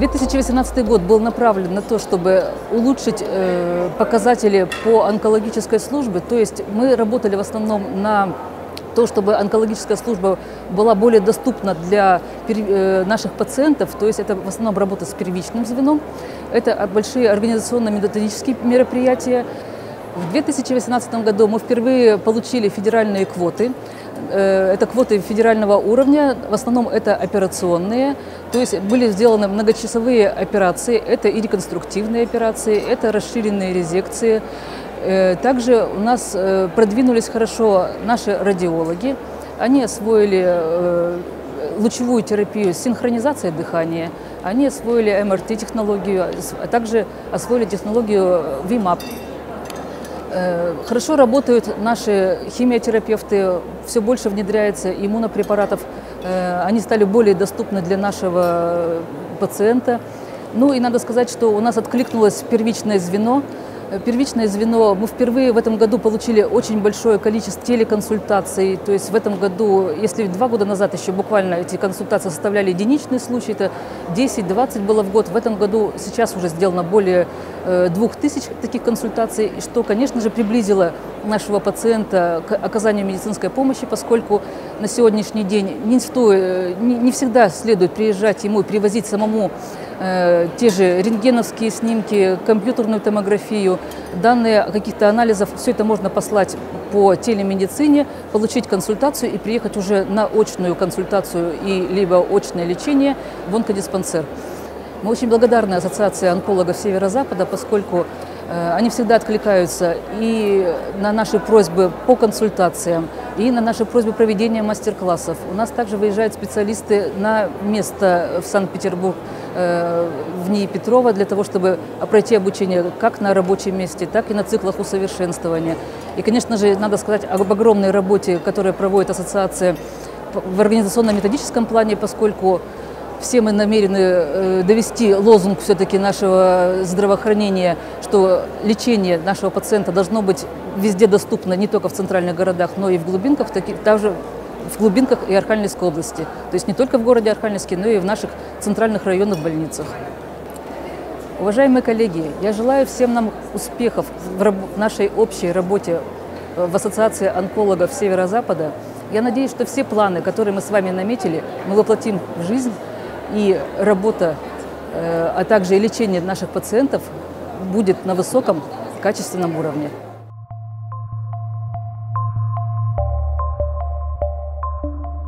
2018 год был направлен на то, чтобы улучшить э, показатели по онкологической службе. То есть мы работали в основном на то, чтобы онкологическая служба была более доступна для э, наших пациентов, то есть это в основном работа с первичным звеном, это большие организационно-методические мероприятия. В 2018 году мы впервые получили федеральные квоты. Э, это квоты федерального уровня, в основном это операционные, то есть были сделаны многочасовые операции, это и реконструктивные операции, это расширенные резекции. Э, также у нас э, продвинулись хорошо наши радиологи, они освоили лучевую терапию с синхронизацией дыхания, они освоили МРТ-технологию, а также освоили технологию VMAP. Э, хорошо работают наши химиотерапевты, все больше внедряется иммунопрепаратов, э, они стали более доступны для нашего пациента. Ну и надо сказать, что у нас откликнулось первичное звено, Первичное звено, мы впервые в этом году получили очень большое количество телеконсультаций. То есть в этом году, если два года назад еще буквально эти консультации составляли единичные случаи, это 10-20 было в год. В этом году сейчас уже сделано более э, двух тысяч таких консультаций, что, конечно же, приблизило нашего пациента к оказанию медицинской помощи, поскольку на сегодняшний день не, стоит, не, не всегда следует приезжать ему и привозить самому э, те же рентгеновские снимки, компьютерную томографию, данные каких-то анализов. Все это можно послать по телемедицине, получить консультацию и приехать уже на очную консультацию и либо очное лечение в онкодиспансер. Мы очень благодарны Ассоциации онкологов Северо-Запада, поскольку Э, они всегда откликаются и на наши просьбы по консультациям, и на наши просьбы проведения мастер-классов. У нас также выезжают специалисты на место в Санкт-Петербург, э, в НИИ Петрова, для того, чтобы пройти обучение как на рабочем месте, так и на циклах усовершенствования. И, конечно же, надо сказать об огромной работе, которую проводит ассоциация в организационно-методическом плане, поскольку все мы намерены э, довести лозунг все-таки нашего здравоохранения, что лечение нашего пациента должно быть везде доступно, не только в центральных городах, но и в глубинках, также в глубинках и Архангельской области. То есть не только в городе Архангельске, но и в наших центральных районных больницах. Уважаемые коллеги, я желаю всем нам успехов в нашей общей работе э, в Ассоциации онкологов Северо-Запада. Я надеюсь, что все планы, которые мы с вами наметили, мы воплотим в жизнь и работа, э, а также и лечение наших пациентов будет на высоком качественном уровне.